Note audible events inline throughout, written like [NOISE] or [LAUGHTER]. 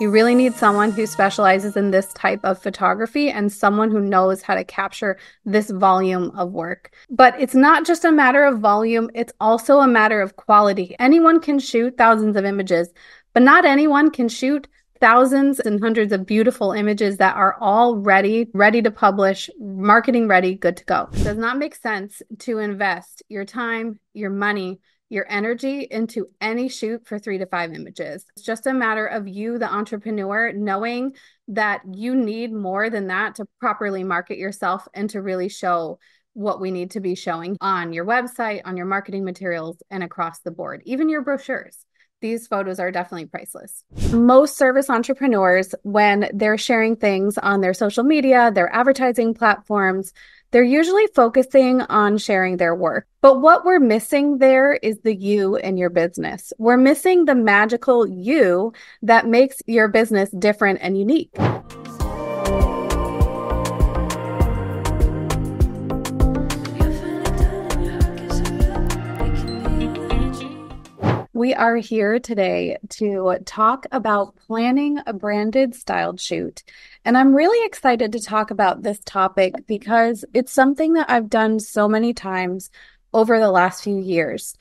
You really need someone who specializes in this type of photography and someone who knows how to capture this volume of work. But it's not just a matter of volume, it's also a matter of quality. Anyone can shoot thousands of images, but not anyone can shoot thousands and hundreds of beautiful images that are all ready, ready to publish, marketing ready, good to go. It does not make sense to invest your time, your money, your energy into any shoot for three to five images. It's just a matter of you, the entrepreneur, knowing that you need more than that to properly market yourself and to really show what we need to be showing on your website, on your marketing materials, and across the board, even your brochures. These photos are definitely priceless. Most service entrepreneurs, when they're sharing things on their social media, their advertising platforms, they're usually focusing on sharing their work. But what we're missing there is the you in your business. We're missing the magical you that makes your business different and unique. We are here today to talk about planning a branded styled shoot. And I'm really excited to talk about this topic because it's something that I've done so many times over the last few years.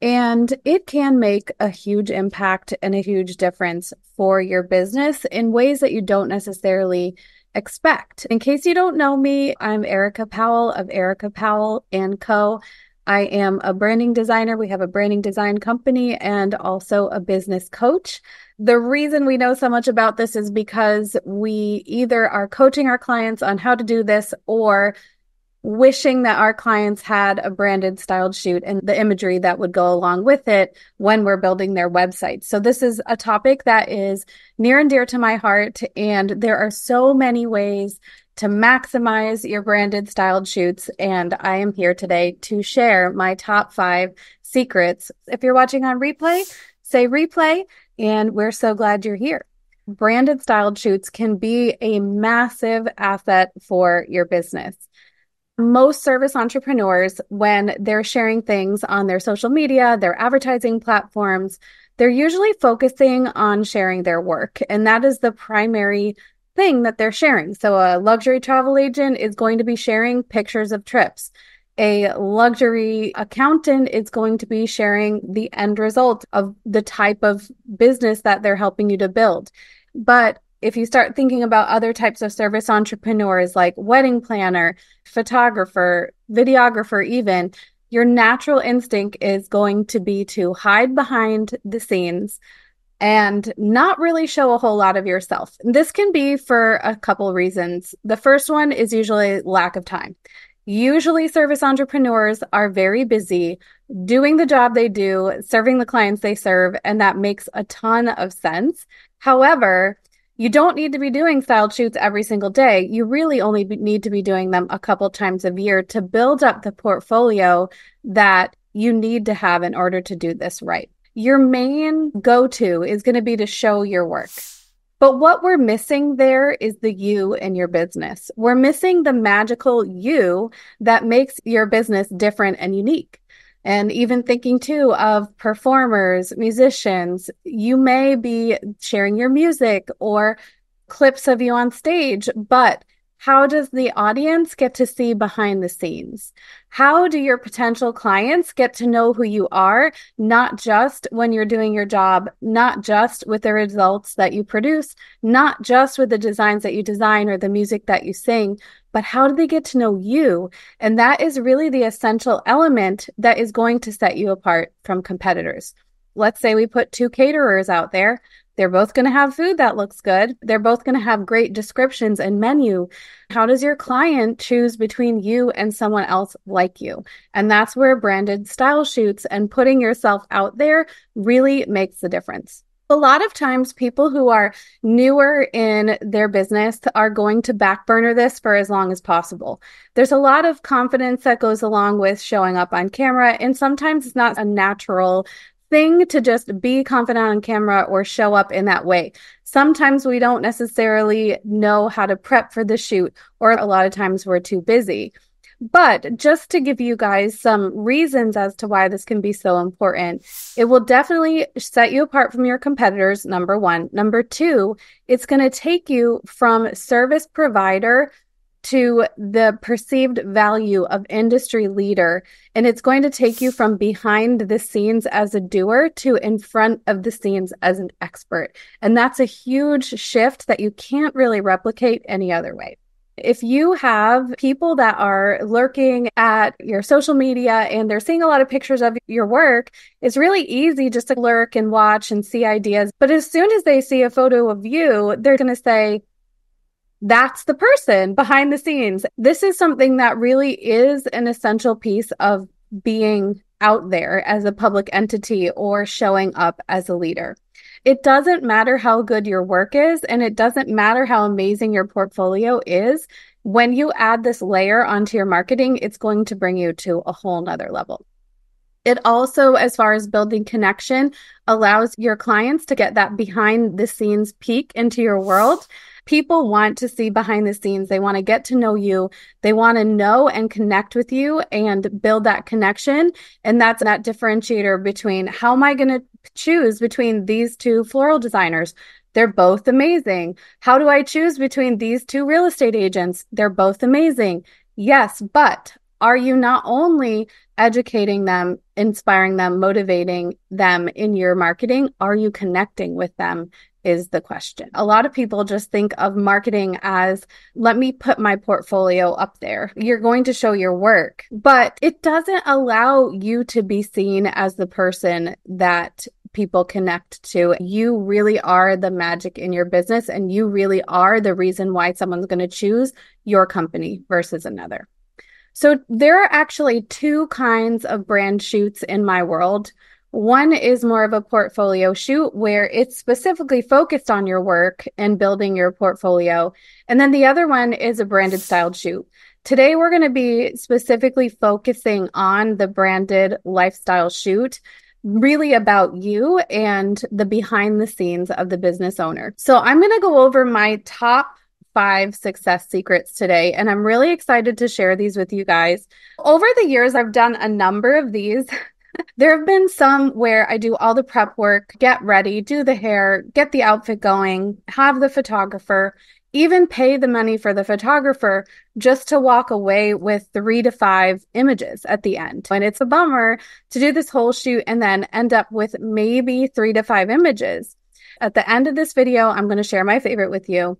And it can make a huge impact and a huge difference for your business in ways that you don't necessarily expect. In case you don't know me, I'm Erica Powell of Erica Powell and Co. I am a branding designer. We have a branding design company and also a business coach. The reason we know so much about this is because we either are coaching our clients on how to do this or wishing that our clients had a branded styled shoot and the imagery that would go along with it when we're building their website. So this is a topic that is near and dear to my heart. And there are so many ways to maximize your branded styled shoots. And I am here today to share my top five secrets. If you're watching on replay, say replay, and we're so glad you're here. Branded styled shoots can be a massive asset for your business. Most service entrepreneurs, when they're sharing things on their social media, their advertising platforms, they're usually focusing on sharing their work. And that is the primary thing that they're sharing. So a luxury travel agent is going to be sharing pictures of trips. A luxury accountant is going to be sharing the end result of the type of business that they're helping you to build. But if you start thinking about other types of service entrepreneurs like wedding planner, photographer, videographer, even, your natural instinct is going to be to hide behind the scenes, and not really show a whole lot of yourself. This can be for a couple reasons. The first one is usually lack of time. Usually, service entrepreneurs are very busy doing the job they do, serving the clients they serve, and that makes a ton of sense. However, you don't need to be doing styled shoots every single day. You really only need to be doing them a couple times a year to build up the portfolio that you need to have in order to do this right your main go to is going to be to show your work. But what we're missing there is the you in your business. We're missing the magical you that makes your business different and unique. And even thinking too of performers, musicians, you may be sharing your music or clips of you on stage, but how does the audience get to see behind the scenes? How do your potential clients get to know who you are, not just when you're doing your job, not just with the results that you produce, not just with the designs that you design or the music that you sing, but how do they get to know you? And that is really the essential element that is going to set you apart from competitors. Let's say we put two caterers out there. They're both going to have food that looks good. They're both going to have great descriptions and menu. How does your client choose between you and someone else like you? And that's where branded style shoots and putting yourself out there really makes the difference. A lot of times, people who are newer in their business are going to backburner this for as long as possible. There's a lot of confidence that goes along with showing up on camera, and sometimes it's not a natural thing to just be confident on camera or show up in that way. Sometimes we don't necessarily know how to prep for the shoot, or a lot of times we're too busy. But just to give you guys some reasons as to why this can be so important, it will definitely set you apart from your competitors. Number one. Number two, it's going to take you from service provider to the perceived value of industry leader. And it's going to take you from behind the scenes as a doer to in front of the scenes as an expert. And that's a huge shift that you can't really replicate any other way. If you have people that are lurking at your social media and they're seeing a lot of pictures of your work, it's really easy just to lurk and watch and see ideas. But as soon as they see a photo of you, they're going to say, that's the person behind the scenes. This is something that really is an essential piece of being out there as a public entity or showing up as a leader. It doesn't matter how good your work is, and it doesn't matter how amazing your portfolio is. When you add this layer onto your marketing, it's going to bring you to a whole nother level. It also, as far as building connection, allows your clients to get that behind the scenes peek into your world People want to see behind the scenes. They want to get to know you. They want to know and connect with you and build that connection. And that's that differentiator between how am I going to choose between these two floral designers? They're both amazing. How do I choose between these two real estate agents? They're both amazing. Yes, but are you not only educating them, inspiring them, motivating them in your marketing? Are you connecting with them is the question. A lot of people just think of marketing as let me put my portfolio up there. You're going to show your work, but it doesn't allow you to be seen as the person that people connect to. You really are the magic in your business and you really are the reason why someone's going to choose your company versus another. So there are actually two kinds of brand shoots in my world. One is more of a portfolio shoot where it's specifically focused on your work and building your portfolio. And then the other one is a branded styled shoot. Today, we're going to be specifically focusing on the branded lifestyle shoot, really about you and the behind the scenes of the business owner. So, I'm going to go over my top five success secrets today, and I'm really excited to share these with you guys. Over the years, I've done a number of these. [LAUGHS] there have been some where I do all the prep work, get ready, do the hair, get the outfit going, have the photographer, even pay the money for the photographer just to walk away with three to five images at the end. And it's a bummer to do this whole shoot and then end up with maybe three to five images. At the end of this video, I'm going to share my favorite with you.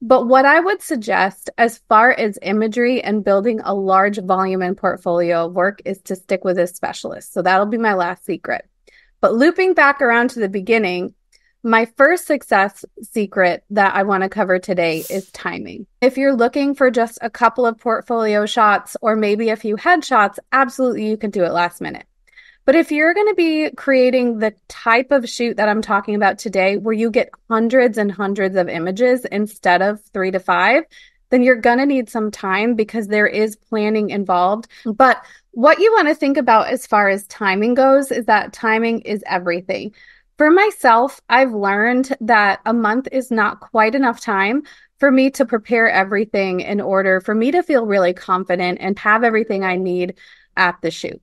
But what I would suggest as far as imagery and building a large volume and portfolio of work is to stick with a specialist. So that'll be my last secret. But looping back around to the beginning, my first success secret that I want to cover today is timing. If you're looking for just a couple of portfolio shots or maybe a few headshots, absolutely you can do it last minute. But if you're going to be creating the type of shoot that I'm talking about today, where you get hundreds and hundreds of images instead of three to five, then you're going to need some time because there is planning involved. But what you want to think about as far as timing goes is that timing is everything. For myself, I've learned that a month is not quite enough time for me to prepare everything in order for me to feel really confident and have everything I need at the shoot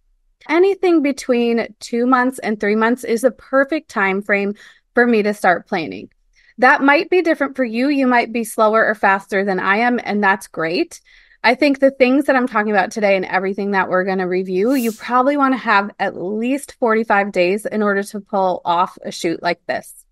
anything between two months and three months is a perfect time frame for me to start planning. That might be different for you. You might be slower or faster than I am, and that's great. I think the things that I'm talking about today and everything that we're going to review, you probably want to have at least 45 days in order to pull off a shoot like this.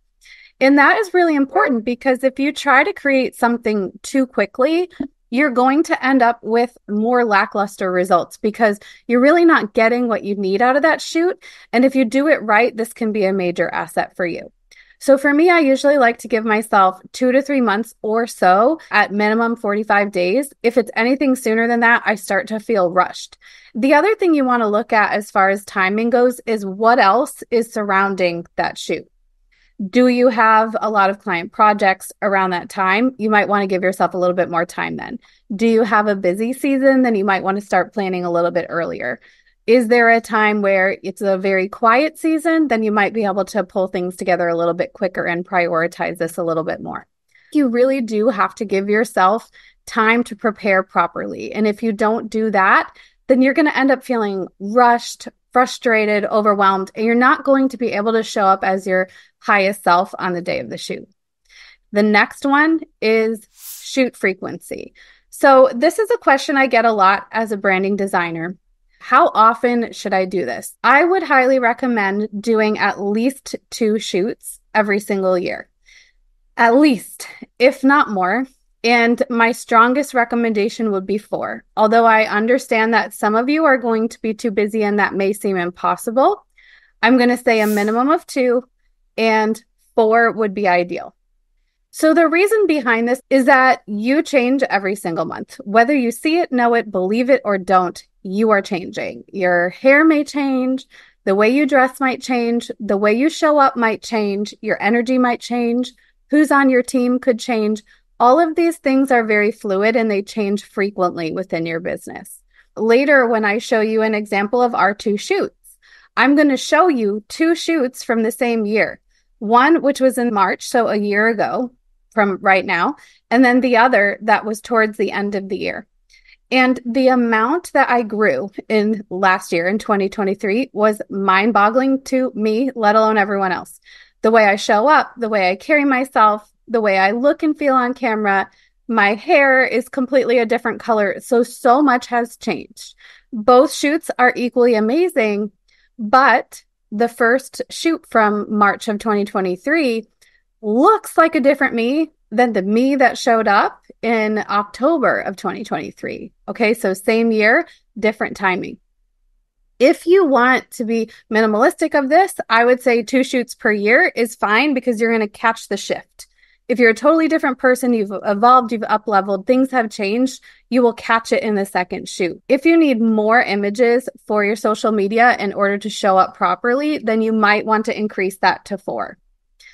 And that is really important because if you try to create something too quickly, you're going to end up with more lackluster results because you're really not getting what you need out of that shoot. And if you do it right, this can be a major asset for you. So for me, I usually like to give myself two to three months or so at minimum 45 days. If it's anything sooner than that, I start to feel rushed. The other thing you want to look at as far as timing goes is what else is surrounding that shoot. Do you have a lot of client projects around that time? You might want to give yourself a little bit more time then. Do you have a busy season? Then you might want to start planning a little bit earlier. Is there a time where it's a very quiet season? Then you might be able to pull things together a little bit quicker and prioritize this a little bit more. You really do have to give yourself time to prepare properly. And if you don't do that, then you're going to end up feeling rushed, frustrated, overwhelmed, and you're not going to be able to show up as your highest self on the day of the shoot. The next one is shoot frequency. So, this is a question I get a lot as a branding designer. How often should I do this? I would highly recommend doing at least two shoots every single year. At least, if not more. And my strongest recommendation would be four. Although I understand that some of you are going to be too busy and that may seem impossible, I'm going to say a minimum of two and four would be ideal. So, the reason behind this is that you change every single month. Whether you see it, know it, believe it, or don't, you are changing. Your hair may change, the way you dress might change, the way you show up might change, your energy might change, who's on your team could change. All of these things are very fluid and they change frequently within your business. Later, when I show you an example of our two shoots, I'm going to show you two shoots from the same year. One, which was in March, so a year ago, from right now, and then the other that was towards the end of the year. And the amount that I grew in last year in 2023 was mind boggling to me, let alone everyone else. The way I show up, the way I carry myself, the way I look and feel on camera, my hair is completely a different color. So, so much has changed. Both shoots are equally amazing, but the first shoot from March of 2023 looks like a different me than the me that showed up in October of 2023. Okay, so same year, different timing. If you want to be minimalistic of this, I would say two shoots per year is fine because you're going to catch the shift. If you're a totally different person, you've evolved, you've up leveled, things have changed, you will catch it in the second shoot. If you need more images for your social media in order to show up properly, then you might want to increase that to four.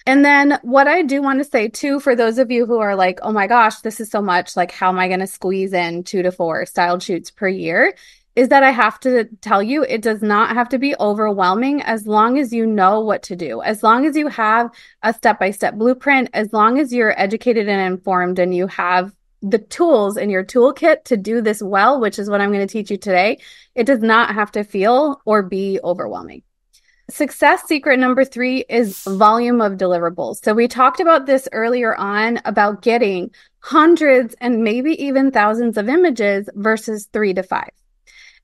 And then what I do want to say too, for those of you who are like, oh my gosh, this is so much, like, how am I going to squeeze in two to four styled shoots per year? Is that I have to tell you, it does not have to be overwhelming as long as you know what to do, as long as you have a step by step blueprint, as long as you're educated and informed and you have the tools in your toolkit to do this well, which is what I'm going to teach you today. It does not have to feel or be overwhelming. Success secret number three is volume of deliverables. So we talked about this earlier on about getting hundreds and maybe even thousands of images versus three to five.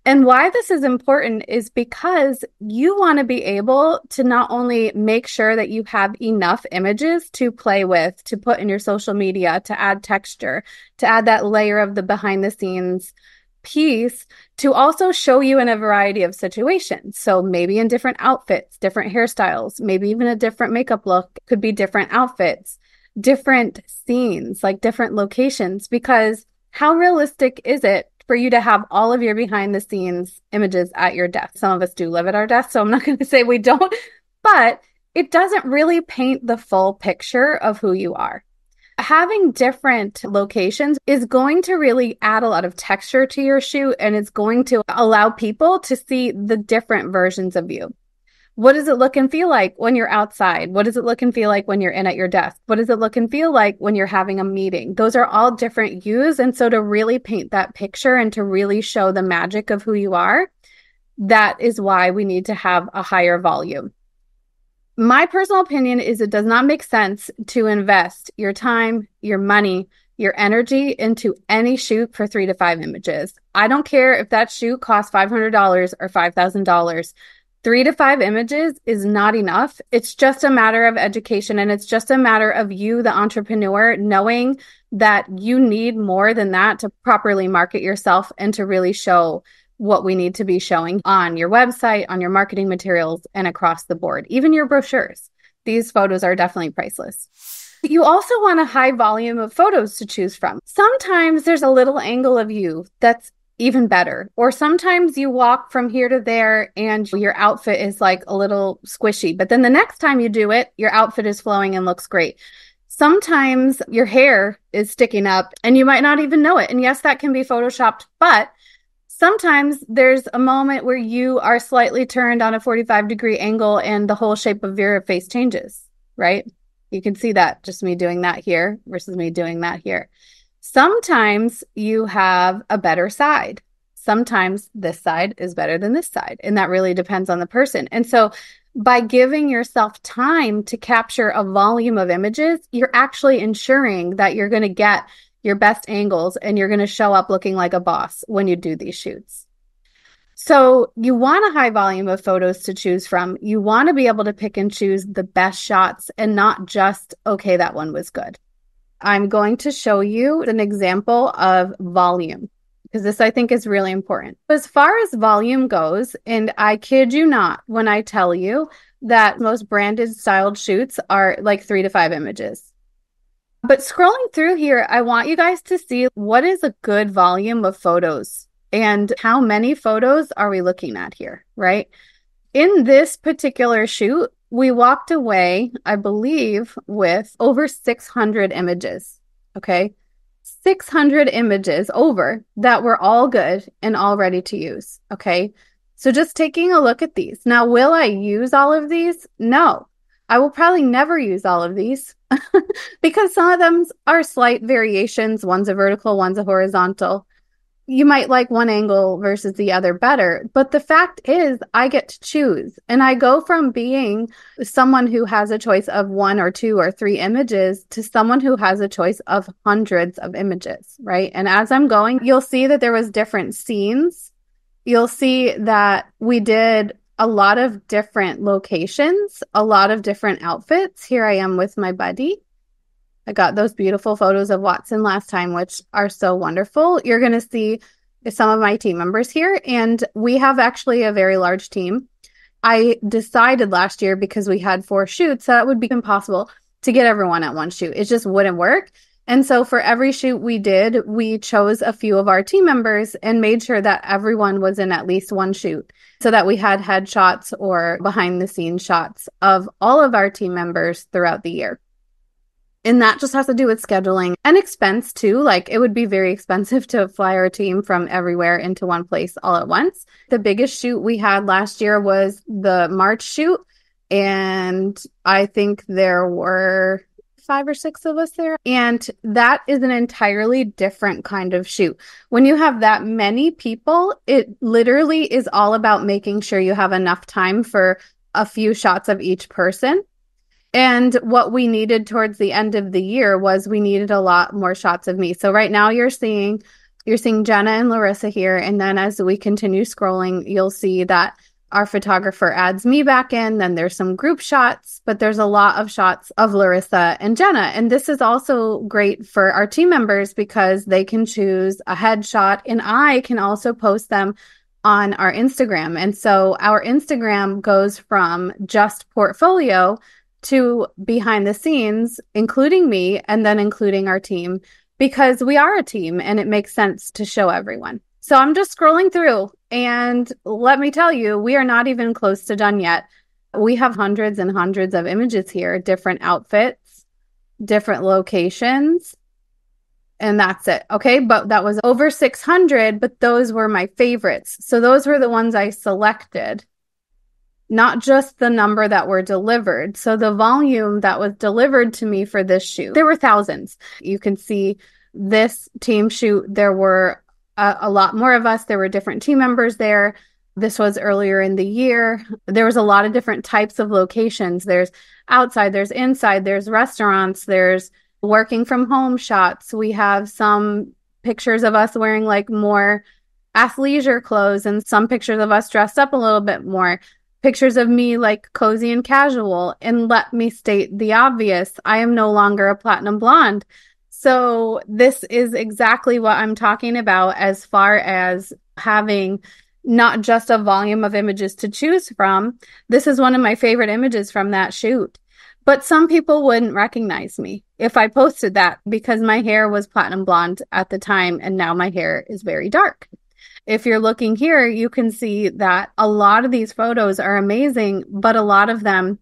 And why this is important is because you want to be able to not only make sure that you have enough images to play with, to put in your social media, to add texture, to add that layer of the behind the scenes piece to also show you in a variety of situations. So maybe in different outfits, different hairstyles, maybe even a different makeup look could be different outfits, different scenes, like different locations, because how realistic is it for you to have all of your behind the scenes images at your desk? Some of us do live at our desk, so I'm not [LAUGHS] going to say we don't, but it doesn't really paint the full picture of who you are having different locations is going to really add a lot of texture to your shoot and it's going to allow people to see the different versions of you. What does it look and feel like when you're outside? What does it look and feel like when you're in at your desk? What does it look and feel like when you're having a meeting? Those are all different views. And so to really paint that picture and to really show the magic of who you are, that is why we need to have a higher volume my personal opinion is it does not make sense to invest your time, your money, your energy into any shoot for three to five images. I don't care if that shoot costs $500 or $5,000. Three to five images is not enough. It's just a matter of education and it's just a matter of you, the entrepreneur, knowing that you need more than that to properly market yourself and to really show what we need to be showing on your website, on your marketing materials, and across the board, even your brochures. These photos are definitely priceless. You also want a high volume of photos to choose from. Sometimes there's a little angle of you that's even better. Or sometimes you walk from here to there and your outfit is like a little squishy. But then the next time you do it, your outfit is flowing and looks great. Sometimes your hair is sticking up and you might not even know it. And yes, that can be photoshopped, but sometimes there's a moment where you are slightly turned on a 45 degree angle and the whole shape of your face changes, right? You can see that just me doing that here versus me doing that here. Sometimes you have a better side. Sometimes this side is better than this side. And that really depends on the person. And so by giving yourself time to capture a volume of images, you're actually ensuring that you're going to get your best angles and you're going to show up looking like a boss when you do these shoots. So you want a high volume of photos to choose from. You want to be able to pick and choose the best shots and not just, okay, that one was good. I'm going to show you an example of volume because this I think is really important. As far as volume goes, and I kid you not when I tell you that most branded styled shoots are like three to five images. But scrolling through here, I want you guys to see what is a good volume of photos and how many photos are we looking at here, right? In this particular shoot, we walked away, I believe, with over 600 images. Okay. 600 images over that were all good and all ready to use. Okay. So just taking a look at these. Now, will I use all of these? No, I will probably never use all of these [LAUGHS] because some of them are slight variations. One's a vertical, one's a horizontal you might like one angle versus the other better. But the fact is, I get to choose. And I go from being someone who has a choice of one or two or three images to someone who has a choice of hundreds of images, right? And as I'm going, you'll see that there was different scenes. You'll see that we did a lot of different locations, a lot of different outfits. Here I am with my buddy. I got those beautiful photos of Watson last time, which are so wonderful. You're going to see some of my team members here, and we have actually a very large team. I decided last year because we had four shoots that it would be impossible to get everyone at one shoot. It just wouldn't work. And so for every shoot we did, we chose a few of our team members and made sure that everyone was in at least one shoot so that we had headshots or behind the scenes shots of all of our team members throughout the year. And that just has to do with scheduling and expense too. Like it would be very expensive [LAUGHS] to fly our team from everywhere into one place all at once. The biggest shoot we had last year was the March shoot. And I think there were five or six of us there. And that is an entirely different kind of shoot. When you have that many people, it literally is all about making sure you have enough time for a few shots of each person and what we needed towards the end of the year was we needed a lot more shots of me. So right now you're seeing you're seeing Jenna and Larissa here. And then as we continue scrolling you'll see that our photographer adds me back in. Then there's some group shots but there's a lot of shots of Larissa and Jenna. And this is also great for our team members because they can choose a headshot and I can also post them on our Instagram. And so our Instagram goes from just portfolio to behind the scenes, including me and then including our team, because we are a team and it makes sense to show everyone. So I'm just scrolling through and let me tell you, we are not even close to done yet. We have hundreds and hundreds of images here, different outfits, different locations, and that's it. Okay. But that was over 600, but those were my favorites. So those were the ones I selected not just the number that were delivered. So the volume that was delivered to me for this shoot, there were thousands. You can see this team shoot, there were a, a, lot more of us. There were different team members there. This was earlier in the year. There was a lot of different types of locations. There's outside, there's inside, there's restaurants, there's working from home shots. We have some pictures of us wearing like more athleisure clothes and some pictures of us dressed up a little bit more pictures of me like cozy and casual. And let me state the obvious I am no longer a platinum blonde. So, this is exactly what I'm talking about as far as having not just a volume of images to choose from. This is one of my favorite images from that shoot. But some people wouldn't recognize me if I posted that because my hair was platinum blonde at the time and now my hair is very dark. If you're looking here, you can see that a lot of these photos are amazing, but a lot of them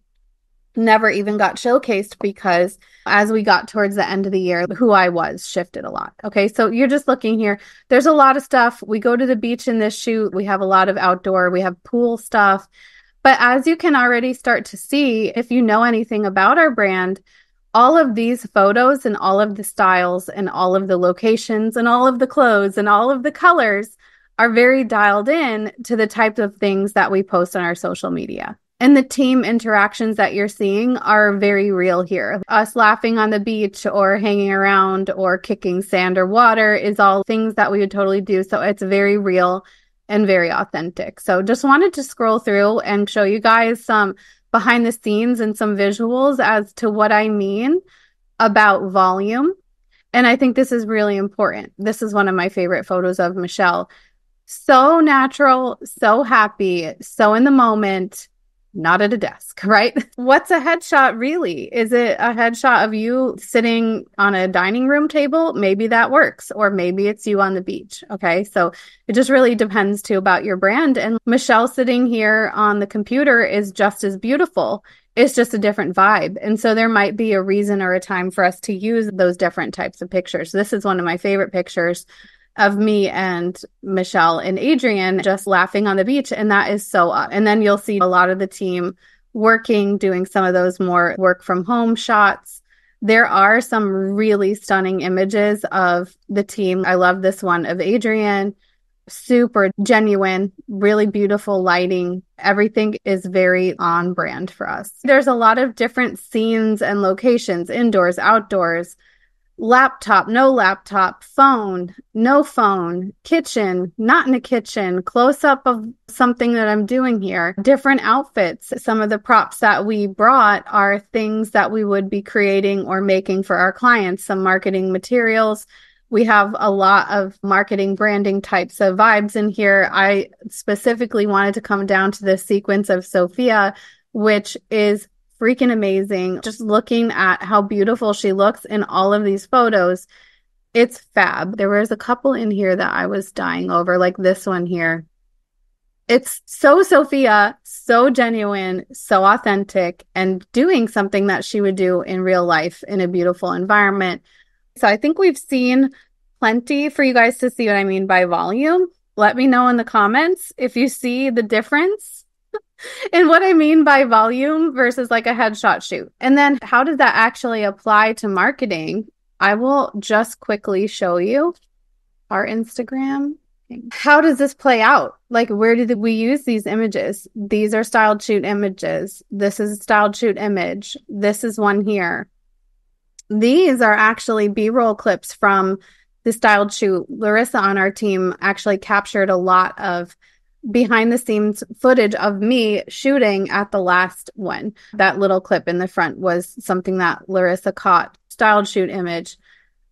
never even got showcased because as we got towards the end of the year, who I was shifted a lot. Okay. So you're just looking here. There's a lot of stuff. We go to the beach in this shoot. We have a lot of outdoor, we have pool stuff. But as you can already start to see, if you know anything about our brand, all of these photos and all of the styles and all of the locations and all of the clothes and all of the colors are very dialed in to the types of things that we post on our social media. And the team interactions that you're seeing are very real here. Us laughing on the beach or hanging around or kicking sand or water is all things that we would totally do. So it's very real and very authentic. So just wanted to scroll through and show you guys some behind the scenes and some visuals as to what I mean about volume. And I think this is really important. This is one of my favorite photos of Michelle. So natural, so happy, so in the moment not at a desk, [LAUGHS] right? What's a headshot really? Is it a headshot of you sitting on a dining room table? Maybe that works, or maybe it's you on the beach. Okay. So it just really depends too about your brand. And Michelle sitting here on the computer is just as beautiful. It's just a different vibe. And so there might be a reason or a time for us to use those different types of pictures. This is one of my favorite pictures of me and Michelle and Adrian just laughing on the beach. And that is so up. And then you'll see a lot of the team working, doing some of those more work from home shots. There are some really stunning images of the team. I love this one of Adrian. Super genuine, really beautiful lighting. Everything is very on brand for us. There's a lot of different scenes and locations, indoors, outdoors laptop, no laptop, phone, no phone, kitchen, not in a kitchen, close up of something that I'm doing here, different outfits. Some of the props that we brought are things that we would be creating or making for our clients, some marketing materials. We have a lot of marketing branding types of vibes in here. I specifically wanted to come down to the sequence of Sophia, which is freaking amazing. Just looking at how beautiful she looks in all of these photos, it's fab. There was a couple in here that I was dying over, like this one here. It's so Sophia, so genuine, so authentic, and doing something that she would do in real life in a beautiful environment. So I think we've seen plenty for you guys to see what I mean by volume. Let me know in the comments if you see the difference and what I mean by volume versus like a headshot shoot. And then how does that actually apply to marketing? I will just quickly show you our Instagram. How does this play out? Like, where did we use these images? These are styled shoot images. This is a styled shoot image. This is one here. These are actually B roll clips from the styled shoot. Larissa on our team actually captured a lot of behind the scenes footage of me shooting at the last one. That little clip in the front was something that Larissa caught, styled shoot image.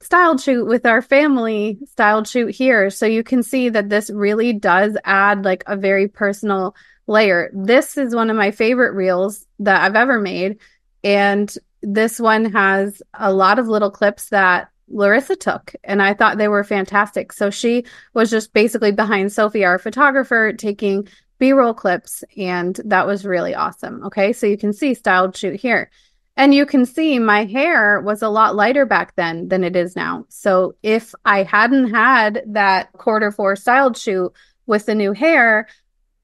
Styled shoot with our family, styled shoot here. So you can see that this really does add like a very personal layer. This is one of my favorite reels that I've ever made. And this one has a lot of little clips that Larissa took, and I thought they were fantastic. So she was just basically behind Sophie, our photographer, taking B roll clips, and that was really awesome. Okay, so you can see styled shoot here. And you can see my hair was a lot lighter back then than it is now. So if I hadn't had that quarter four styled shoot with the new hair,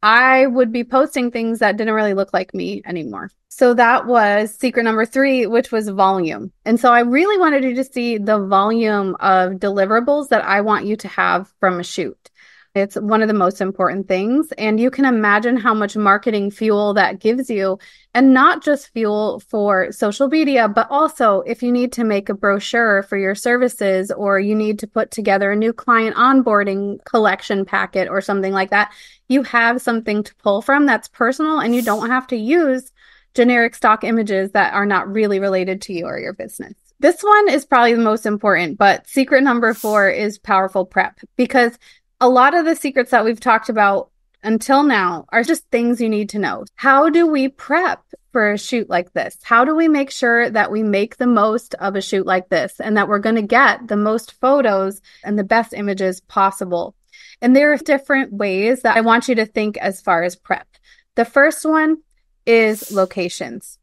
I would be posting things that didn't really look like me anymore. So that was secret number three, which was volume. And so I really wanted you to see the volume of deliverables that I want you to have from a shoot. It's one of the most important things. And you can imagine how much marketing fuel that gives you. And not just fuel for social media, but also if you need to make a brochure for your services or you need to put together a new client onboarding collection packet or something like that, you have something to pull from that's personal and you don't have to use generic stock images that are not really related to you or your business. This one is probably the most important, but secret number four is powerful prep because a lot of the secrets that we've talked about until now are just things you need to know. How do we prep for a shoot like this? How do we make sure that we make the most of a shoot like this and that we're going to get the most photos and the best images possible? And there are different ways that I want you to think as far as prep. The first one is locations.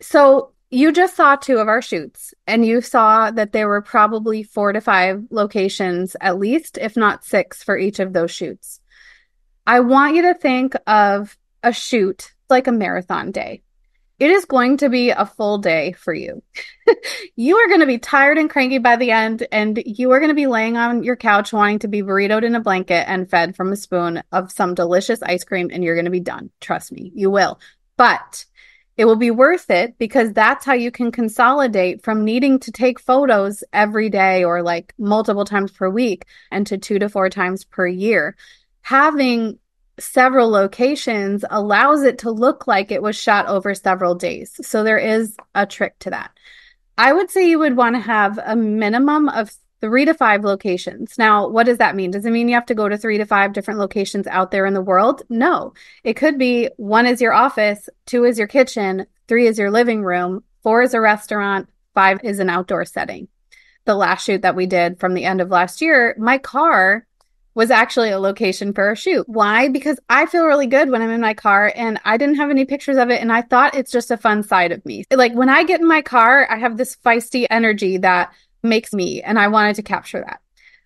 So you just saw two of our shoots and you saw that there were probably four to five locations at least, if not six for each of those shoots. I want you to think of a shoot like a marathon day. it is going to be a full day for you. [LAUGHS] you are going to be tired and cranky by the end, and you are going to be laying on your couch wanting to be burritoed in a blanket and fed from a spoon of some delicious ice cream, and you're going to be done. Trust me, you will. But it will be worth it because that's how you can consolidate from needing to take photos every day or like multiple times per week and to two to four times per year. Having several locations allows it to look like it was shot over several days. So there is a trick to that. I would say you would want to have a minimum of three to five locations. Now, what does that mean? Does it mean you have to go to three to five different locations out there in the world? No. It could be one is your office, two is your kitchen, three is your living room, four is a restaurant, five is an outdoor setting. The last shoot that we did from the end of last year, my car was actually a location for a shoot. Why? Because I feel really good when I'm in my car and I didn't have any pictures of it and I thought it's just a fun side of me. Like when I get in my car, I have this feisty energy that makes me and I wanted to capture that.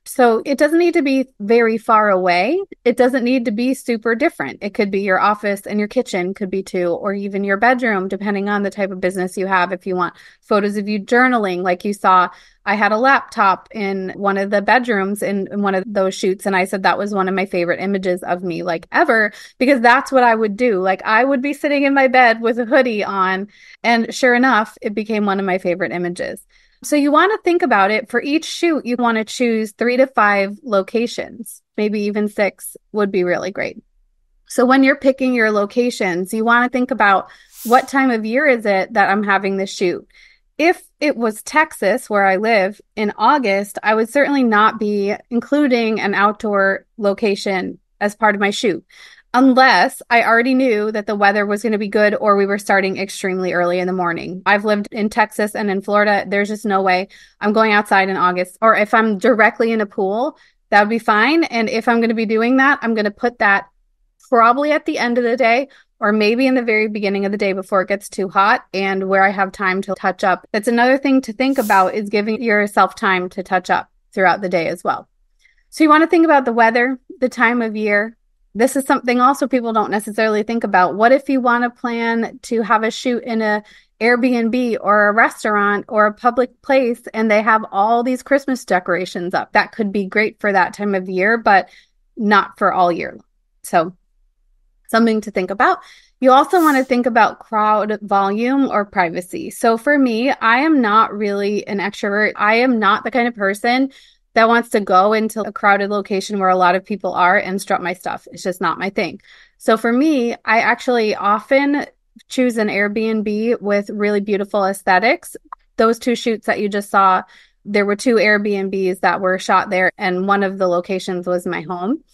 So it doesn't need to be very far away. It doesn't need to be super different. It could be your office and your kitchen could be too, or even your bedroom, depending on the type of business you have. If you want photos of you journaling, like you saw, I had a laptop in one of the bedrooms in, in one of those shoots. And I said that was one of my favorite images of me, like ever, because that's what I would do. Like I would be sitting in my bed with a hoodie on. And sure enough, it became one of my favorite images. So you want to think about it for each shoot, you want to choose three to five locations, maybe even six would be really great. So when you're picking your locations, you want to think about what time of year is it that I'm having the shoot? If it was Texas, where I live, in August, I would certainly not be including an outdoor location as part of my shoot unless I already knew that the weather was going to be good or we were starting extremely early in the morning. I've lived in Texas and in Florida. There's just no way I'm going outside in August. Or if I'm directly in a pool, that would be fine. And if I'm going to be doing that, I'm going to put that probably at the end of the day or maybe in the very beginning of the day before it gets too hot and where I have time to touch up. That's another thing to think about is giving yourself time to touch up throughout the day as well. So you want to think about the weather, the time of year, this is something also people don't necessarily think about. What if you want to plan to have a shoot in a Airbnb or a restaurant or a public place and they have all these Christmas decorations up? That could be great for that time of year, but not for all year. So, something to think about. You also want to think about crowd volume or privacy. So, for me, I am not really an extrovert. I am not the kind of person that wants to go into a crowded location where a lot of people are and strut my stuff. It's just not my thing. So for me, I actually often choose an Airbnb with really beautiful aesthetics. Those two shoots that you just saw, there were two Airbnbs that were shot there, and one of the locations was my home.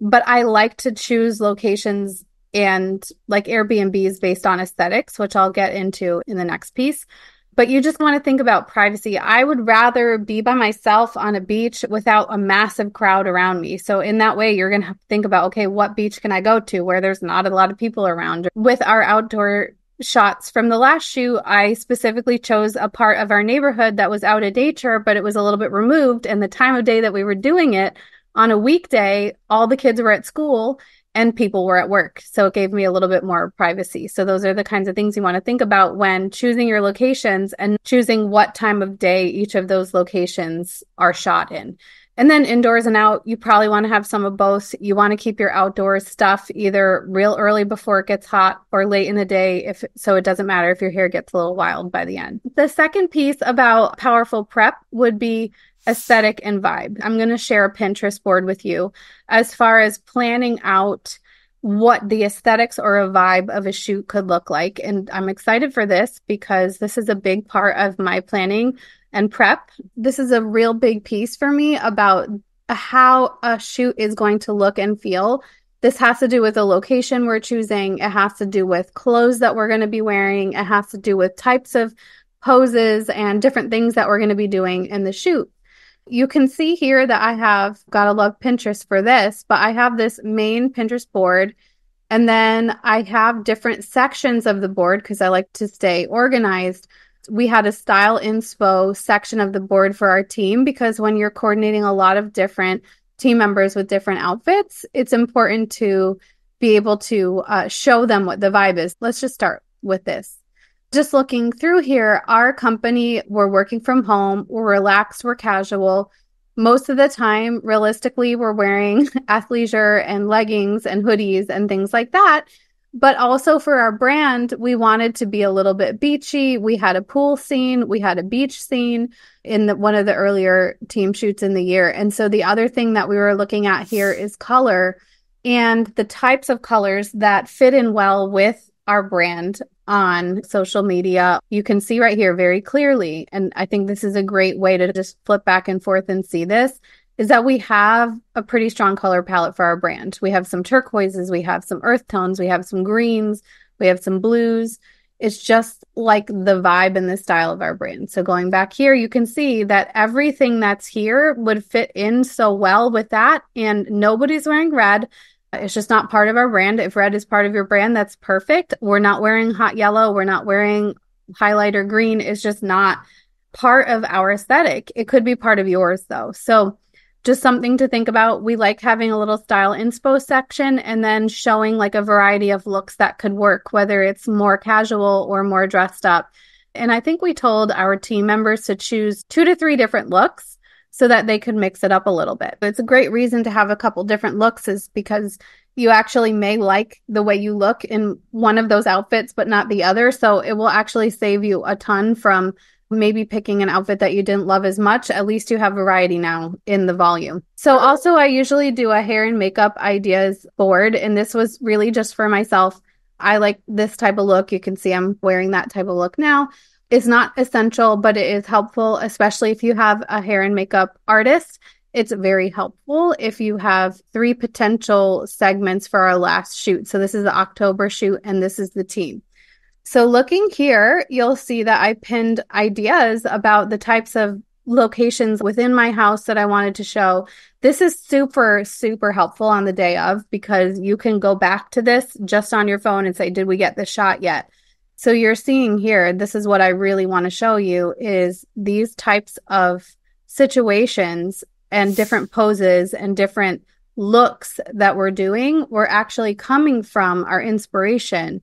But I like to choose locations and like Airbnbs based on aesthetics, which I'll get into in the next piece but you just want to think about privacy. I would rather be by myself on a beach without a massive crowd around me. So, in that way, you're going to think about, okay, what beach can I go to where there's not a lot of people around? With our outdoor shots from the last shoot, I specifically chose a part of our neighborhood that was out of nature, but it was a little bit removed. And the time of day that we were doing it on a weekday, all the kids were at school and people were at work. So it gave me a little bit more privacy. So those are the kinds of things you want to think about when choosing your locations and choosing what time of day each of those locations are shot in. And then indoors and out, you probably want to have some of both. You want to keep your outdoors stuff either real early before it gets hot or late in the day if so it doesn't matter if your hair gets a little wild by the end. The second piece about powerful prep would be aesthetic and vibe. I'm going to share a Pinterest board with you as far as planning out what the aesthetics or a vibe of a shoot could look like. And I'm excited for this because this is a big part of my planning and prep. This is a real big piece for me about how a shoot is going to look and feel. This has to do with the location we're choosing. It has to do with clothes that we're going to be wearing. It has to do with types of poses and different things that we're going to be doing in the shoot. You can see here that I have, gotta love Pinterest for this, but I have this main Pinterest board. And then I have different sections of the board because I like to stay organized. We had a style inspo section of the board for our team because when you're coordinating a lot of different team members with different outfits, it's important to be able to uh, show them what the vibe is. Let's just start with this. Just looking through here, our company, we're working from home, we're relaxed, we're casual. Most of the time, realistically, we're wearing [LAUGHS] athleisure and leggings and hoodies and things like that. But also for our brand, we wanted to be a little bit beachy. We had a pool scene, we had a beach scene in the, one of the earlier team shoots in the year. And so the other thing that we were looking at here is color and the types of colors that fit in well with our brand on social media. You can see right here very clearly. And I think this is a great way to just flip back and forth and see this is that we have a pretty strong color palette for our brand. We have some turquoises, we have some earth tones, we have some greens, we have some blues. It's just like the vibe and the style of our brand. So going back here, you can see that everything that's here would fit in so well with that. And nobody's wearing red. It's just not part of our brand. If red is part of your brand, that's perfect. We're not wearing hot yellow. We're not wearing highlighter green. It's just not part of our aesthetic. It could be part of yours though. So just something to think about. We like having a little style inspo section and then showing like a variety of looks that could work, whether it's more casual or more dressed up. And I think we told our team members to choose two to three different looks so that they could mix it up a little bit. It's a great reason to have a couple different looks is because you actually may like the way you look in one of those outfits but not the other. So it will actually save you a ton from maybe picking an outfit that you didn't love as much. At least you have variety now in the volume. So also I usually do a hair and makeup ideas board and this was really just for myself. I like this type of look. You can see I'm wearing that type of look now is not essential, but it is helpful, especially if you have a hair and makeup artist. It's very helpful if you have three potential segments for our last shoot. So, this is the October shoot, and this is the team. So, looking here, you'll see that I pinned ideas about the types of locations within my house that I wanted to show. This is super, super helpful on the day of because you can go back to this just on your phone and say, Did we get the shot yet? So you're seeing here, this is what I really want to show you is these types of situations and different poses and different looks that we're doing were actually coming from our inspiration.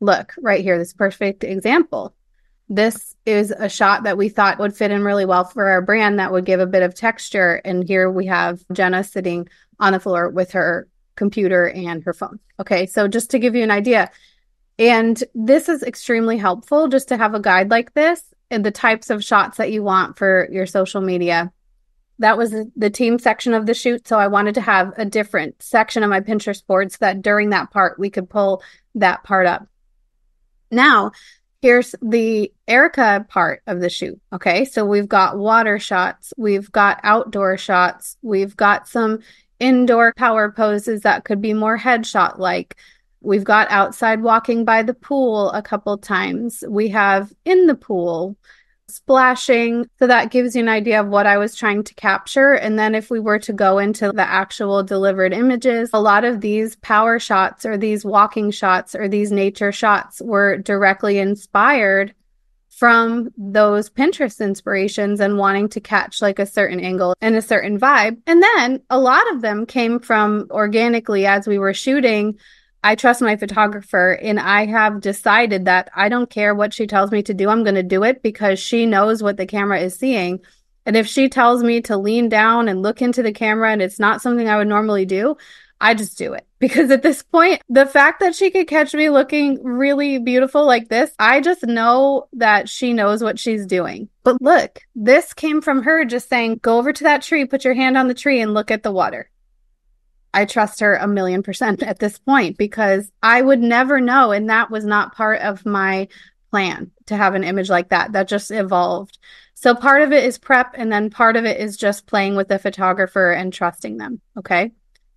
Look right here, this perfect example. This is a shot that we thought would fit in really well for our brand that would give a bit of texture. And here we have Jenna sitting on the floor with her computer and her phone. Okay, so just to give you an idea, and this is extremely helpful just to have a guide like this and the types of shots that you want for your social media. That was the team section of the shoot. So I wanted to have a different section of my Pinterest board so that during that part, we could pull that part up. Now, here's the Erica part of the shoot. Okay. So we've got water shots, we've got outdoor shots, we've got some indoor power poses that could be more headshot like. We've got outside walking by the pool a couple times. We have in the pool splashing. So that gives you an idea of what I was trying to capture. And then if we were to go into the actual delivered images, a lot of these power shots or these walking shots or these nature shots were directly inspired from those Pinterest inspirations and wanting to catch like a certain angle and a certain vibe. And then a lot of them came from organically as we were shooting I trust my photographer and I have decided that I don't care what she tells me to do. I'm going to do it because she knows what the camera is seeing. And if she tells me to lean down and look into the camera and it's not something I would normally do, I just do it. [LAUGHS] Because at this point, the fact that she could catch me looking really beautiful like this, I just know that she knows what she's doing. But look, this came from her just saying, go over to that tree, put your hand on the tree and look at the water. I trust her a million percent at this point because I would never know. And that was not part of my plan to have an image like that. That just evolved. So part of it is prep, and then part of it is just playing with the photographer and trusting them. Okay.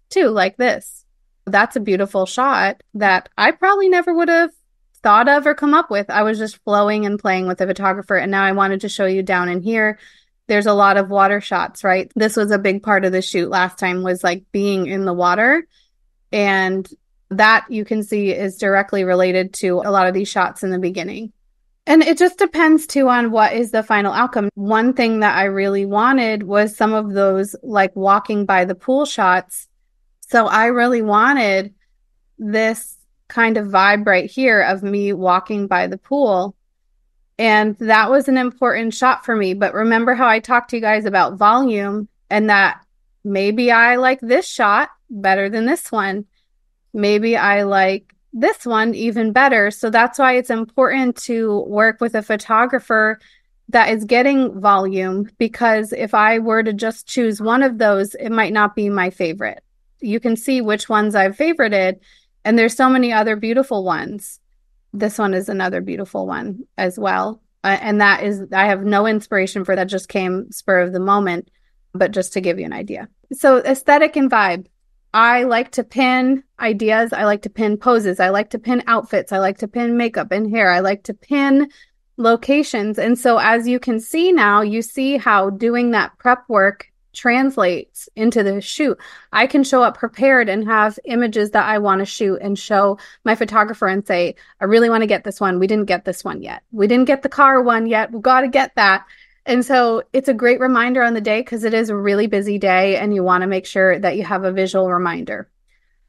Two, like this. That's a beautiful shot that I probably never would have thought of or come up with. I was just flowing and playing with the photographer. And now I wanted to show you down in here there's a lot of water shots, right? This was a big part of the shoot last time was like being in the water. And that you can see is directly related to a lot of these shots in the beginning. And it just depends too on what is the final outcome. One thing that I really wanted was some of those like walking by the pool shots. So I really wanted this kind of vibe right here of me walking by the pool And that was an important shot for me. But remember how I talked to you guys about volume and that maybe I like this shot better than this one. Maybe I like this one even better. So that's why it's important to work with a photographer that is getting volume because if I were to just choose one of those, it might not be my favorite. You can see which ones I've favorited, and there's so many other beautiful ones. This one is another beautiful one as well. Uh, and that is, I have no inspiration for that, just came spur of the moment, but just to give you an idea. So, aesthetic and vibe. I like to pin ideas. I like to pin poses. I like to pin outfits. I like to pin makeup and hair. I like to pin locations. And so, as you can see now, you see how doing that prep work translates into the shoot. I can show up prepared and have images that I want to shoot and show my photographer and say, I really want to get this one. We didn't get this one yet. We didn't get the car one yet. We've got to get that. And so it's a great reminder on the day because it is a really busy day and you want to make sure that you have a visual reminder.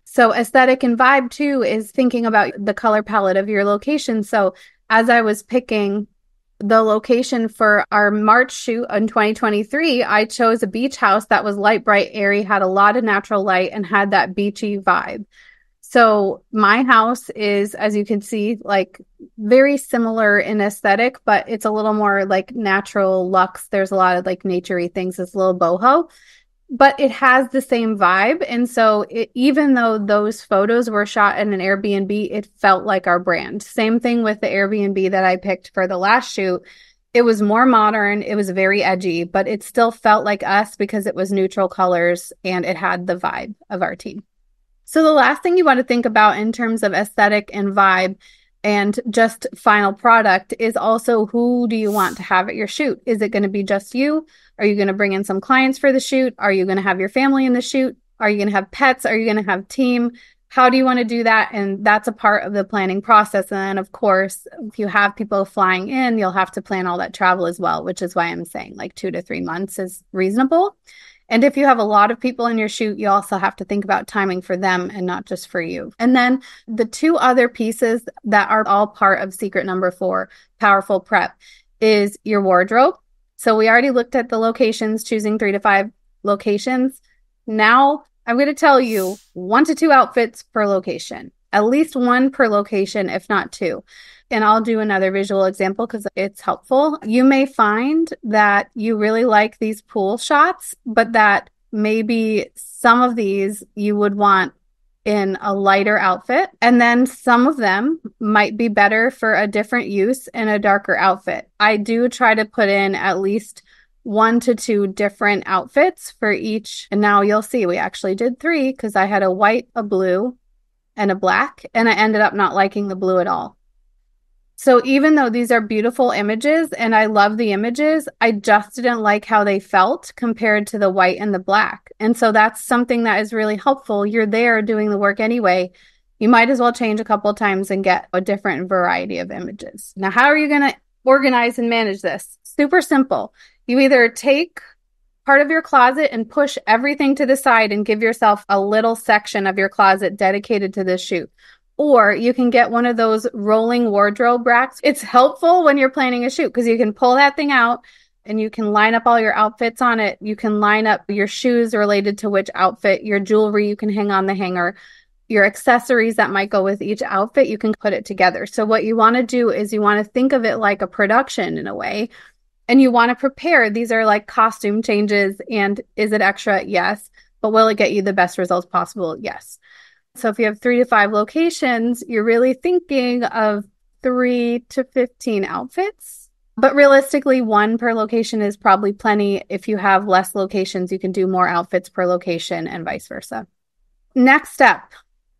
So, aesthetic and vibe too is thinking about the color palette of your location. So, as I was picking the location for our March shoot in 2023, I chose a beach house that was light, bright, airy, had a lot of natural light, and had that beachy vibe. So my house is, as you can see, like very similar in aesthetic, but it's a little more like natural luxe. There's a lot of like naturey things. It's a little boho, but it has the same vibe. And so it, even though those photos were shot in an Airbnb, it felt like our brand. Same thing with the Airbnb that I picked for the last shoot. It was more modern. It was very edgy, but it still felt like us because it was neutral colors and it had the vibe of our team. So, the last thing you want to think about in terms of aesthetic and vibe and just final product is also who do you want to have at your shoot? Is it going to be just you? Are you going to bring in some clients for the shoot? Are you going to have your family in the shoot? Are you going to have pets? Are you going to have team? How do you want to do that? And that's a part of the planning process. And then, of course, if you have people flying in, you'll have to plan all that travel as well, which is why I'm saying like two to three months is reasonable. And if you have a lot of people in your shoot, you also have to think about timing for them and not just for you. And then the two other pieces that are all part of secret number four, powerful prep, is your wardrobe. So we already looked at the locations, choosing three to five locations. Now I'm going to tell you one to two outfits per location, at least one per location, if not two and I'll do another visual example because it's helpful. You may find that you really like these pool shots, but that maybe some of these you would want in a lighter outfit. And then some of them might be better for a different use in a darker outfit. I do try to put in at least one to two different outfits for each. And now you'll see we actually did three because I had a white, a blue, and a black. And I ended up not liking the blue at all. So even though these are beautiful images and I love the images, I just didn't like how they felt compared to the white and the black. And so that's something that is really helpful. You're there doing the work anyway. You might as well change a couple times and get a different variety of images. Now, how are you going to organize and manage this? Super simple. You either take part of your closet and push everything to the side and give yourself a little section of your closet dedicated to this shoot or you can get one of those rolling wardrobe racks. It's helpful when you're planning a shoot because you can pull that thing out and you can line up all your outfits on it. You can line up your shoes related to which outfit, your jewelry you can hang on the hanger, your accessories that might go with each outfit, you can put it together. So, what you want to do is you want to think of it like a production in a way. And you want to prepare. These are like costume changes. And is it extra? Yes. But will it get you the best results possible? Yes. So if you have three to five locations, you're really thinking of three to 15 outfits. But realistically, one per location is probably plenty. If you have less locations, you can do more outfits per location and vice versa. Next step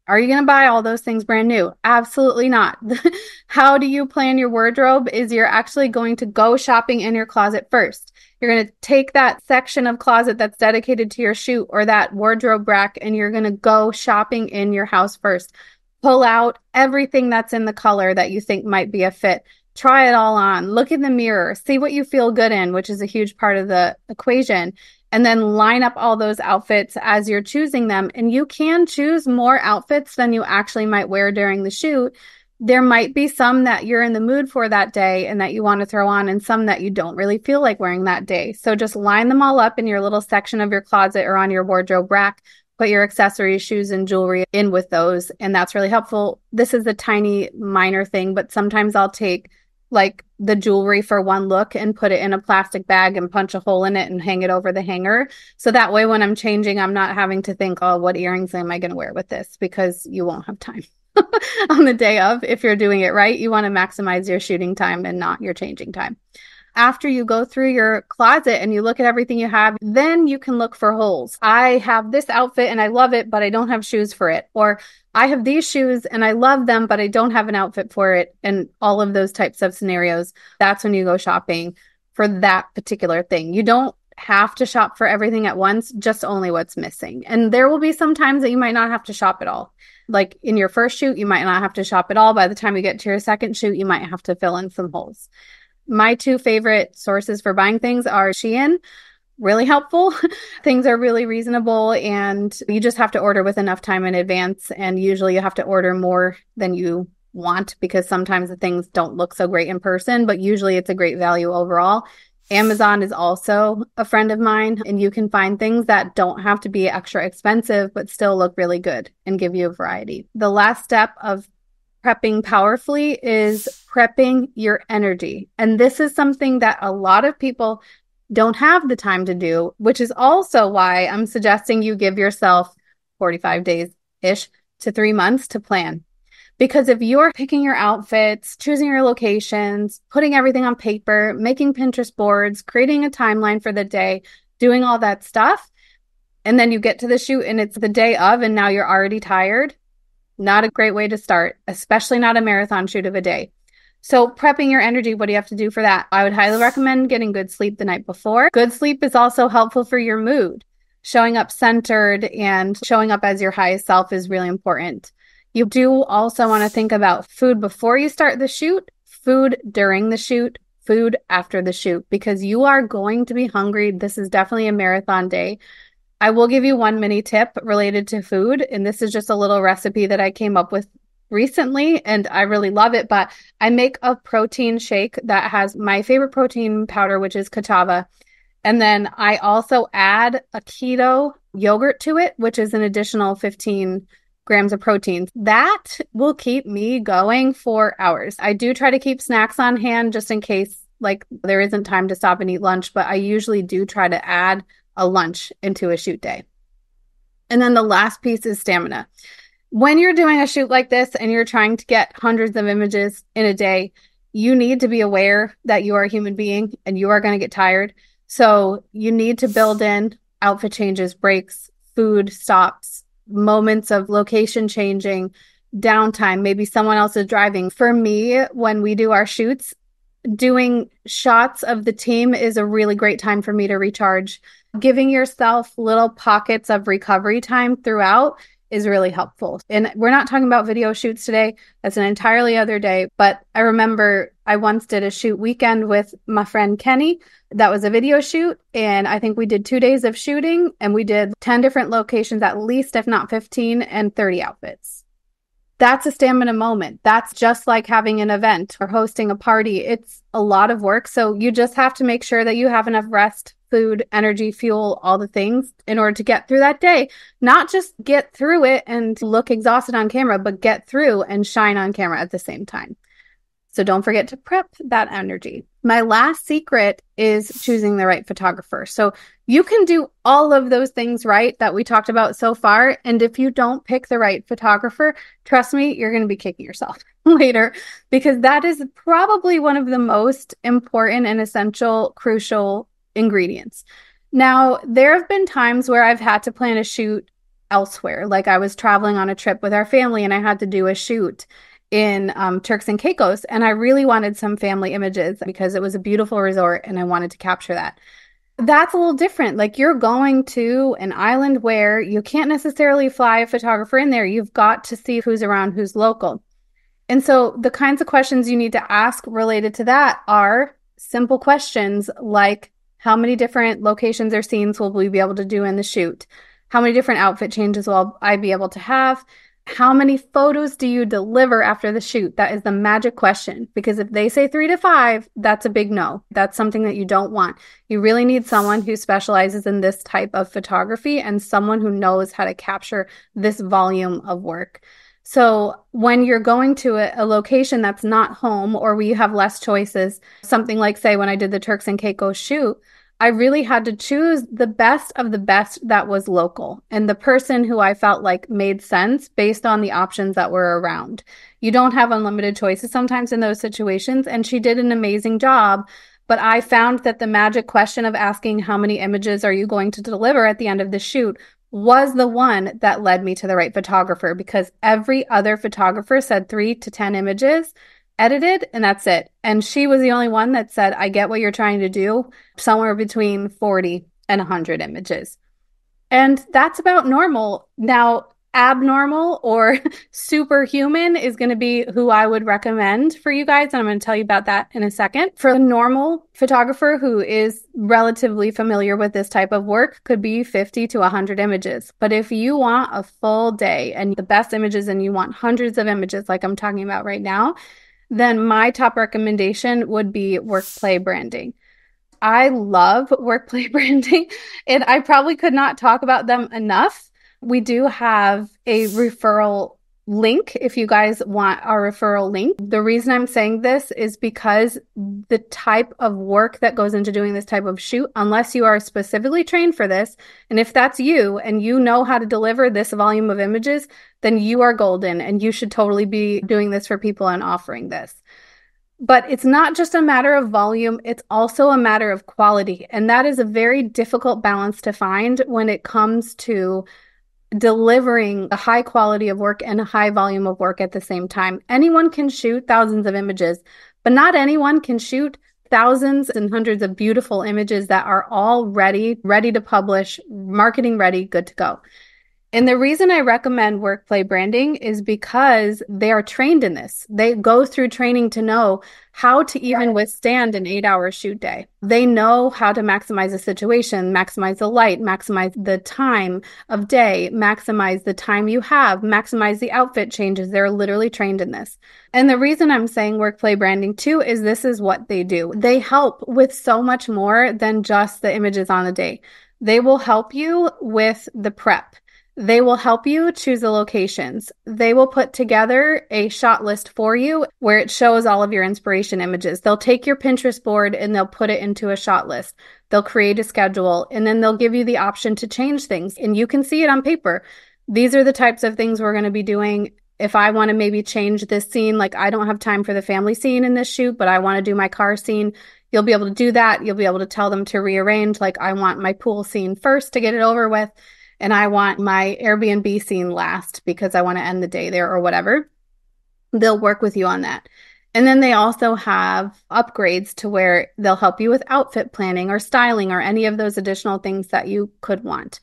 are you going to buy all those things brand new? Absolutely not. [LAUGHS] How do you plan your wardrobe? Is you're actually going to go shopping in your closet first. You're going to take that section of closet that's dedicated to your shoot or that wardrobe rack and you're going to go shopping in your house first. Pull out everything that's in the color that you think might be a fit. Try it all on. Look in the mirror. See what you feel good in, which is a huge part of the equation and then line up all those outfits as you're choosing them. And you can choose more outfits than you actually might wear during the shoot there might be some that you're in the mood for that day and that you want to throw on, and some that you don't really feel like wearing that day. So just line them all up in your little section of your closet or on your wardrobe rack. Put your accessories, shoes, and jewelry in with those. And that's really helpful. This is a tiny, minor thing, but sometimes I'll take like the jewelry for one look and put it in a plastic bag and punch a hole in it and hang it over the hanger. So that way, when I'm changing, I'm not having to think, oh, what earrings am I going to wear with this? Because you won't have time. [LAUGHS] on the day of. If you're doing it right, you want to maximize your shooting time and not your changing time. After you go through your closet and you look at everything you have, then you can look for holes. I have this outfit and I love it, but I don't have shoes for it. Or I have these shoes and I love them, but I don't have an outfit for it. And all of those types of scenarios. That's when you go shopping for that particular thing. You don't have to shop for everything at once, just only what's missing. And there will be some times that you might not have to shop at all. Like in your first shoot, you might not have to shop at all. By the time you get to your second shoot, you might have to fill in some holes. My two favorite sources for buying things are Shein, really helpful. [LAUGHS] things are really reasonable and you just have to order with enough time in advance. And usually you have to order more than you want because sometimes the things don't look so great in person, but usually it's a great value overall. Amazon is also a friend of mine, and you can find things that don't have to be extra expensive, but still look really good and give you a variety. The last step of prepping powerfully is prepping your energy. And this is something that a lot of people don't have the time to do, which is also why I'm suggesting you give yourself 45 days ish to three months to plan. Because if you're picking your outfits, choosing your locations, putting everything on paper, making Pinterest boards, creating a timeline for the day, doing all that stuff, and then you get to the shoot and it's the day of and now you're already tired, not a great way to start, especially not a marathon shoot of a day. So, prepping your energy, what do you have to do for that? I would highly recommend getting good sleep the night before. Good sleep is also helpful for your mood. Showing up centered and showing up as your highest self is really important. You do also want to think about food before you start the shoot, food during the shoot, food after the shoot, because you are going to be hungry. This is definitely a marathon day. I will give you one mini tip related to food, and this is just a little recipe that I came up with recently and I really love it. But I make a protein shake that has my favorite protein powder, which is Ka'Chava. And then I also add a keto yogurt to it, which is an additional 15 grams of protein. That will keep me going for hours. I do try to keep snacks on hand just in case like there isn't time to stop and eat lunch, but I usually do try to add a lunch into a shoot day. And then the last piece is stamina. When you're doing a shoot like this and you're trying to get hundreds of images in a day, you need to be aware that you are a human being and you are going to get tired. So you need to build in outfit changes, breaks, food stops, moments of location changing, downtime, maybe someone else is driving. For me, when we do our shoots, doing shots of the team is a really great time for me to recharge. Giving yourself little pockets of recovery time throughout is really helpful. And we're not talking about video shoots today. That's an entirely other day. But I remember I once did a shoot weekend with my friend Kenny. That was a video shoot. And I think we did two days of shooting and we did 10 different locations, at least, if not 15, and 30 outfits. That's a stamina moment. That's just like having an event or hosting a party. It's a lot of work. So you just have to make sure that you have enough rest food, energy, fuel, all the things in order to get through that day. Not just get through it and look exhausted on camera, but get through and shine on camera at the same time. So don't forget to prep that energy. My last secret is choosing the right photographer. So you can do all of those things right that we talked about so far. And if you don't pick the right photographer, trust me, you're going to be kicking yourself [LAUGHS] later because that is probably one of the most important and essential, crucial ingredients. Now, there have been times where I've had to plan a shoot elsewhere. Like I was traveling on a trip with our family and I had to do a shoot in um, Turks and Caicos. And I really wanted some family images because it was a beautiful resort and I wanted to capture that. That's a little different. Like you're going to an island where you can't necessarily fly a photographer in there. You've got to see who's around, who's local. And so the kinds of questions you need to ask related to that are simple questions like how many different locations or scenes will we be able to do in the shoot? How many different outfit changes will I be able to have? How many photos do you deliver after the shoot? That is the magic question. Because if they say three to five, that's a big no. That's something that you don't want. You really need someone who specializes in this type of photography and someone who knows how to capture this volume of work. So when you're going to a, a, location that's not home or where you have less choices, something like say when I did the Turks and Caicos shoot, I really had to choose the best of the best that was local and the person who I felt like made sense based on the options that were around. You don't have unlimited choices sometimes in those situations, and she did an amazing job. But I found that the magic question of asking how many images are you going to deliver at the end of the shoot was the one that led me to the right photographer because every other photographer said three to 10 images edited and that's it. And she was the only one that said, I get what you're trying to do, somewhere between 40 and 100 images. And that's about normal. Now, abnormal or [LAUGHS] superhuman is going to be who I would recommend for you guys. And I'm going to tell you about that in a second. For a normal photographer who is relatively familiar with this type of work, could be 50 to 100 images. But if you want a full day and the best images and you want hundreds of images, like I'm talking about right now, then my top recommendation would be workplay branding. I love workplay [LAUGHS] branding, and I probably could not talk about them enough. We do have a referral link if you guys want our referral link. The reason I'm saying this is because the type of work that goes into doing this type of shoot, unless you are specifically trained for this, and if that's you and you know how to deliver this volume of images, then you are golden and you should totally be doing this for people and offering this. But it's not just a matter of volume, it's also a matter of quality. And that is a very difficult balance to find when it comes to delivering a high quality of work and a high volume of work at the same time. Anyone can shoot thousands of images, but not anyone can shoot thousands and hundreds of beautiful images that are all ready, ready to publish, marketing ready, good to go. And the reason I recommend workplay branding is because they are trained in this. They go through training to know how to even withstand an eight hour shoot day. They know how to maximize the situation, maximize the light, maximize the time of day, maximize the time you have, maximize the outfit changes. They're literally trained in this. And the reason I'm saying workplay branding too is this is what they do. They help with so much more than just the images on the day. They will help you with the prep. They will help you choose the locations. They will put together a shot list for you where it shows all of your inspiration images. They'll take your Pinterest board and they'll put it into a shot list. They'll create a schedule and then they'll give you the option to change things and you can see it on paper. These are the types of things we're going to be doing. If I want to maybe change this scene, like I don't have time for the family scene in this shoot, but I want to do my car scene, you'll be able to do that. You'll be able to tell them to rearrange, like I want my pool scene first to get it over with and I want my Airbnb scene last because I want to end the day there or whatever, they'll work with you on that. And then they also have upgrades to where they'll help you with outfit planning or styling or any of those additional things that you could want.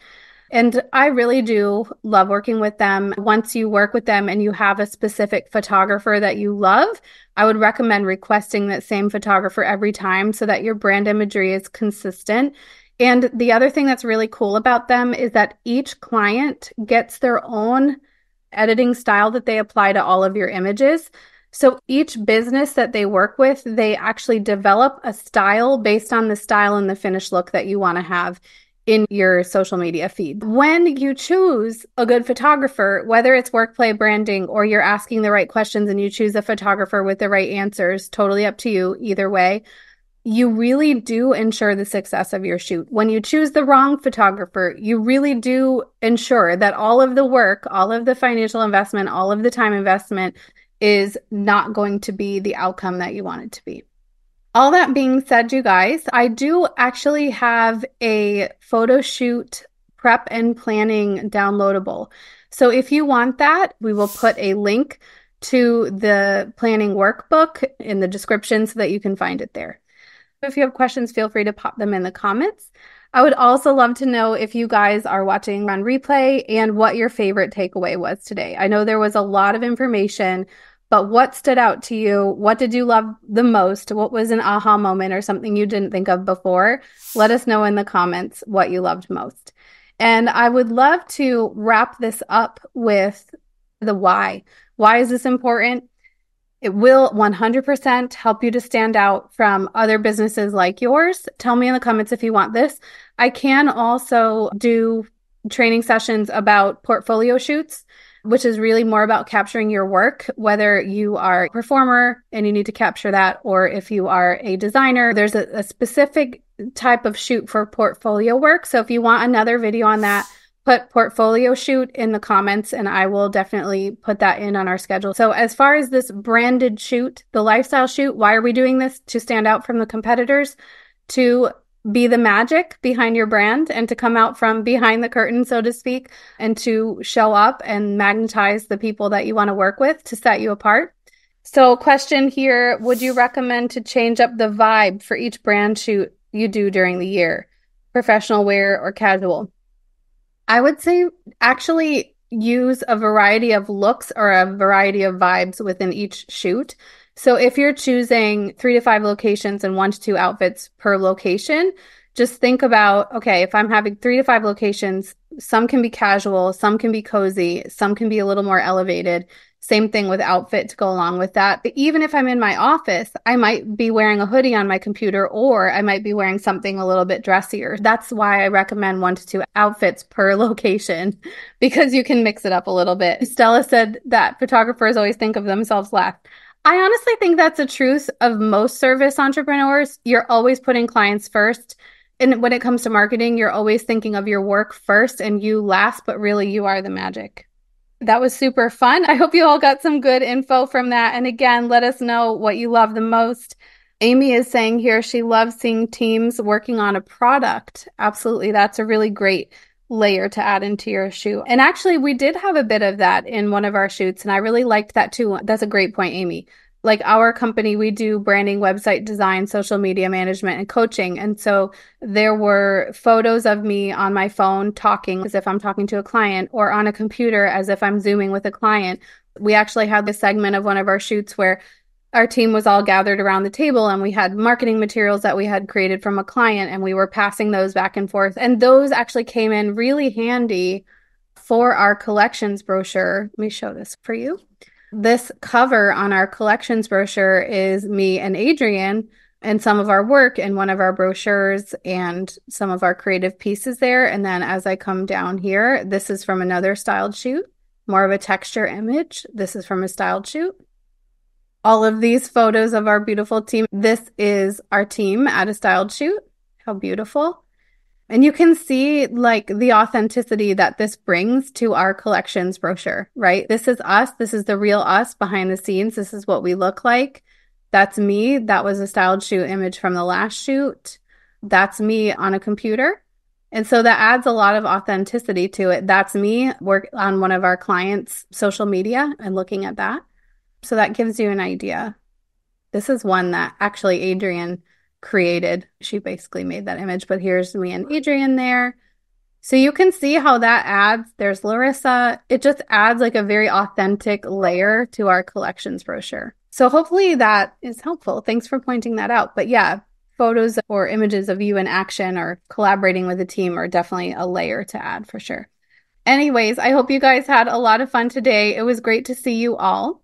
And I really do love working with them. Once you work with them and you have a specific photographer that you love, I would recommend requesting that same photographer every time so that your brand imagery is consistent and the other thing that's really cool about them is that each client gets their own editing style that they apply to all of your images. So each business that they work with, they actually develop a style based on the style and the finished look that you want to have in your social media feed. When you choose a good photographer, whether it's workplay branding or you're asking the right questions and you choose a photographer with the right answers, totally up to you either way you really do ensure the success of your shoot. When you choose the wrong photographer, you really do ensure that all of the work, all of the financial investment, all of the time investment is not going to be the outcome that you want it to be. All that being said, you guys, I do actually have a photo shoot prep and planning downloadable. So if you want that, we will put a link to the planning workbook in the description so that you can find it there. If you have questions, feel free to pop them in the comments. I would also love to know if you guys are watching on replay and what your favorite takeaway was today. I know there was a lot of information, but what stood out to you? What did you love the most? What was an aha moment or something you didn't think of before? Let us know in the comments what you loved most. And I would love to wrap this up with the why. Why is this important? It will 100% help you to stand out from other businesses like yours. Tell me in the comments if you want this. I can also do training sessions about portfolio shoots, which is really more about capturing your work, whether you are a performer and you need to capture that, or if you are a designer. There's a, a specific type of shoot for portfolio work. So if you want another video on that, put portfolio shoot in the comments and I will definitely put that in on our schedule. So as far as this branded shoot, the lifestyle shoot, why are we doing this? To stand out from the competitors, to be the magic behind your brand and to come out from behind the curtain, so to speak, and to show up and magnetize the people that you want to work with to set you apart. So question here, would you recommend to change up the vibe for each brand shoot you do during the year? Professional wear or casual? I would say actually use a variety of looks or a variety of vibes within each shoot. So if you're choosing three to five locations and one to two outfits per location, just think about okay, if I'm having three to five locations, some can be casual, some can be cozy, some can be a little more elevated. Same thing with outfit to go along with that. But even if I'm in my office, I might be wearing a hoodie on my computer or I might be wearing something a little bit dressier. That's why I recommend one to two outfits per [LAUGHS] location because you can mix it up a little bit. Stella said that photographers always think of themselves last. I honestly think that's the truth of most service entrepreneurs. You're always putting clients first. And when it comes to marketing, you're always thinking of your work first and you last, but really you are the magic. That was super fun. I hope you all got some good info from that. And again, let us know what you love the most. Amy is saying here she loves seeing teams working on a product. Absolutely. That's a really great layer to add into your shoot. And actually, we did have a bit of that in one of our shoots, and I really liked that too. That's a great point, Amy like our company, we do branding, website design, social media management, and coaching. And so there were photos of me on my phone talking as if I'm talking to a client or on a computer as if I'm Zooming with a client. We actually had this segment of one of our shoots where our team was all gathered around the table and we had marketing materials that we had created from a client and we were passing those back and forth. And those actually came in really handy for our collections brochure. Let me show this for you. This cover on our collections brochure is me and Adrian and some of our work in one of our brochures and some of our creative pieces there. And then as I come down here, this is from another styled shoot, more of a texture image. This is from a styled shoot. All of these photos of our beautiful team. This is our team at a styled shoot. How beautiful. And you can see like the authenticity that this brings to our collections brochure, right? This is us. This is the real us behind the scenes. This is what we look like. That's me. That was a styled shoot image from the last shoot. That's me on a computer. And so that adds a lot of authenticity to it. That's me work on one of our clients' social media and looking at that. So that gives you an idea. This is one that actually Adrian created. She basically made that image, but here's me and Adrian there. So you can see how that adds, there's Larissa. It just adds like a very authentic layer to our collections brochure. So hopefully that is helpful. Thanks for pointing that out. But yeah, photos or images of you in action or collaborating with a team are definitely a layer to add for sure. Anyways, I hope you guys had a lot of fun today. It was great to see you all.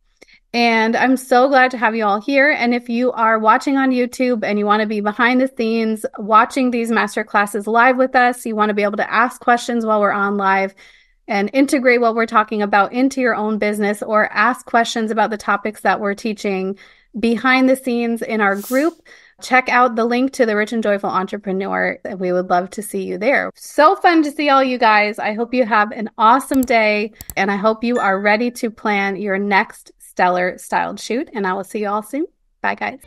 And I'm so glad to have you all here. And if you are watching on YouTube and you want to be behind the scenes watching these master classes live with us, you want to be able to ask questions while we're on live and integrate what we're talking about into your own business or ask questions about the topics that we're teaching behind the scenes in our group. Check out the link to the Rich and Joyful Entrepreneur. And we would love to see you there. So fun to see all you guys. I hope you have an awesome day and I hope you are ready to plan your next stellar styled shoot. And I will see you all soon. Bye, guys.